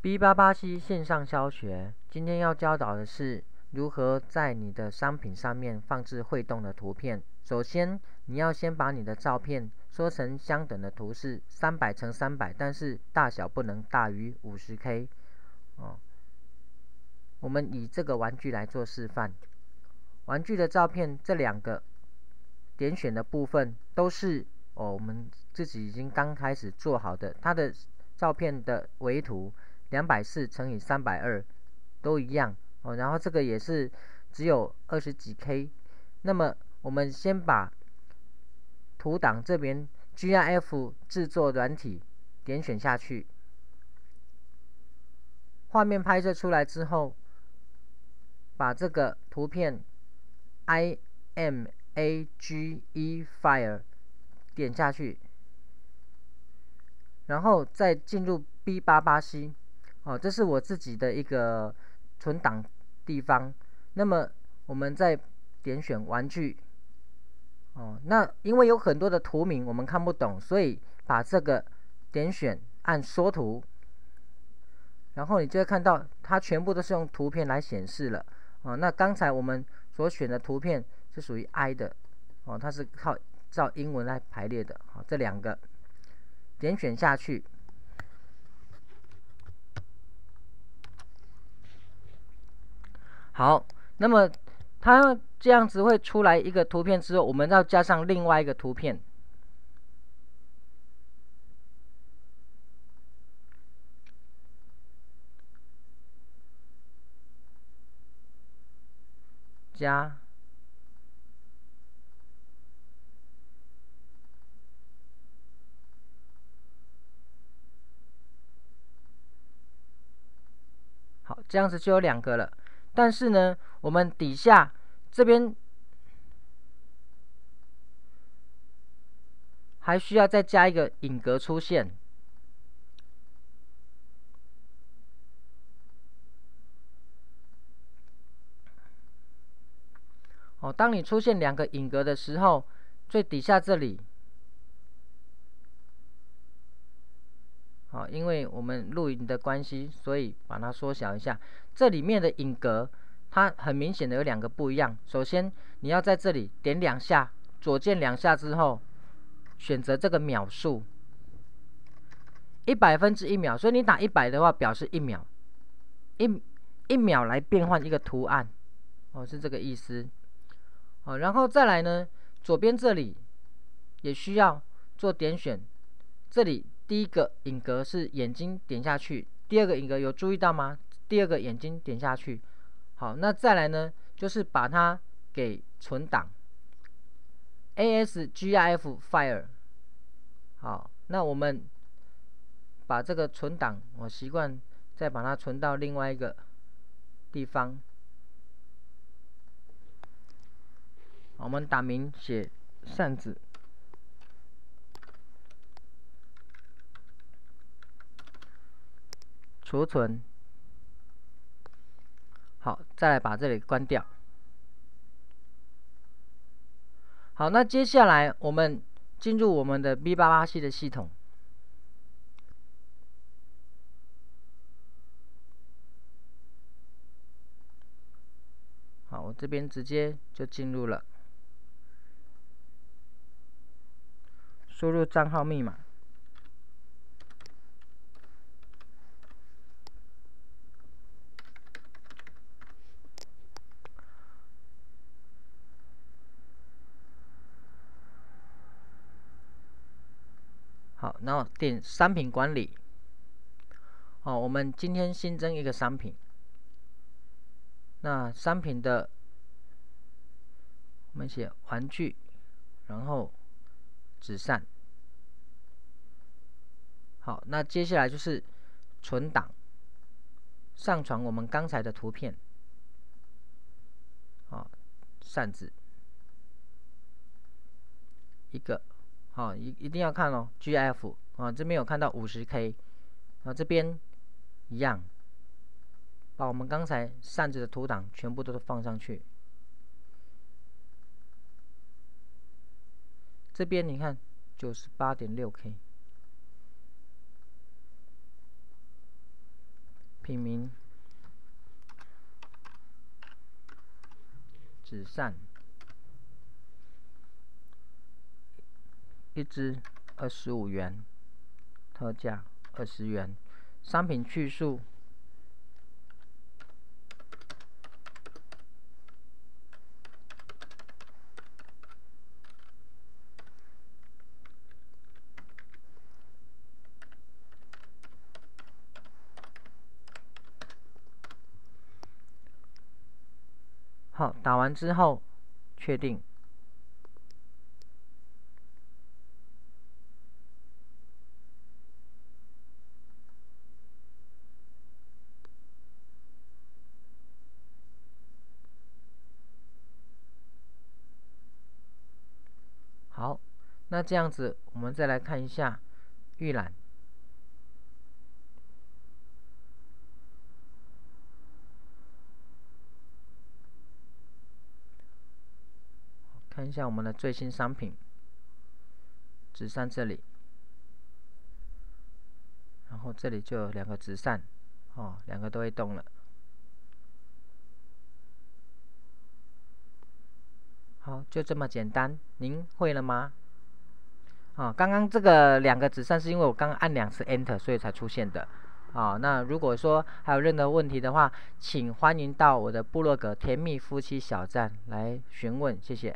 B 八八 C 线上教学，今天要教导的是如何在你的商品上面放置会动的图片。首先，你要先把你的照片缩成相等的图示，三百乘三百，但是大小不能大于五十 K。哦，我们以这个玩具来做示范。玩具的照片这两个点选的部分都是哦，我们自己已经刚开始做好的，它的照片的围图。两百四乘以三百二都一样哦，然后这个也是只有二十几 K。那么我们先把图档这边 GIF 制作软体点选下去，画面拍摄出来之后，把这个图片 IMAGE file 点下去，然后再进入 B 八八 C。哦，这是我自己的一个存档地方。那么我们再点选玩具。哦，那因为有很多的图名我们看不懂，所以把这个点选按缩图，然后你就会看到它全部都是用图片来显示了。哦，那刚才我们所选的图片是属于 I 的。哦，它是靠照英文来排列的。好，这两个点选下去。好，那么它这样子会出来一个图片之后，我们要加上另外一个图片，加，好，这样子就有两个了。但是呢，我们底下这边还需要再加一个引格出现。哦，当你出现两个引格的时候，最底下这里，因为我们录影的关系，所以把它缩小一下。这里面的影格，它很明显的有两个不一样。首先，你要在这里点两下，左键两下之后，选择这个秒数，一百分之一秒。所以你打一百的话，表示一秒，一一秒来变换一个图案，哦，是这个意思。哦，然后再来呢，左边这里也需要做点选。这里第一个影格是眼睛点下去，第二个影格有注意到吗？第二个眼睛点下去，好，那再来呢，就是把它给存档，ASGIF file，好，那我们把这个存档，我习惯再把它存到另外一个地方，我们打名写扇子，储存。好，再来把这里关掉。好，那接下来我们进入我们的 B 八八系的系统。好，我这边直接就进入了，输入账号密码。好，然后点商品管理。好，我们今天新增一个商品。那商品的，我们写玩具，然后纸扇。好，那接下来就是存档，上传我们刚才的图片。啊，扇子，一个。好，一一定要看哦，GF 啊，这边有看到五十 K，啊，这边一样，把我们刚才扇子的图档全部都放上去。这边你看九十八点六 K，品名纸扇，一支二十五元，特价二十元，商品去数。好，打完之后确定。好，那这样子，我们再来看一下预览。看一下我们的最新商品，纸扇这里，然后这里就有两个纸扇，哦，两个都会动了。哦，就这么简单，您会了吗？啊，刚刚这个两个纸扇是因为我刚刚按两次 Enter，所以才出现的。啊，那如果说还有任何问题的话，请欢迎到我的部落格“甜蜜夫妻小站”来询问，谢谢。